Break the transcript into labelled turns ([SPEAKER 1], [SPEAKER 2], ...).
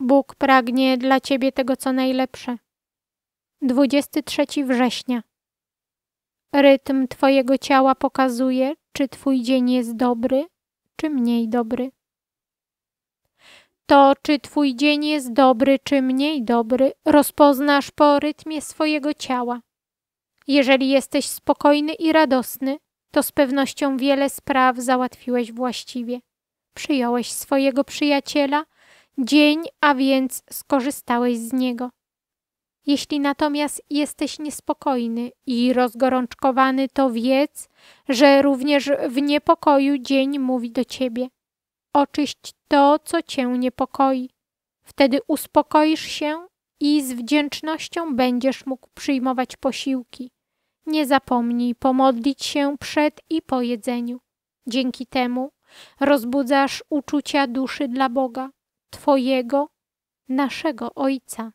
[SPEAKER 1] Bóg pragnie dla ciebie tego, co najlepsze. 23 września. Rytm twojego ciała pokazuje, czy twój dzień jest dobry, czy mniej dobry. To, czy twój dzień jest dobry, czy mniej dobry, rozpoznasz po rytmie swojego ciała. Jeżeli jesteś spokojny i radosny, to z pewnością wiele spraw załatwiłeś właściwie. Przyjąłeś swojego przyjaciela, dzień, a więc skorzystałeś z niego. Jeśli natomiast jesteś niespokojny i rozgorączkowany, to wiedz, że również w niepokoju dzień mówi do ciebie. Oczyść to, co cię niepokoi. Wtedy uspokoisz się i z wdzięcznością będziesz mógł przyjmować posiłki. Nie zapomnij pomodlić się przed i po jedzeniu. Dzięki temu rozbudzasz uczucia duszy dla Boga, Twojego, naszego Ojca.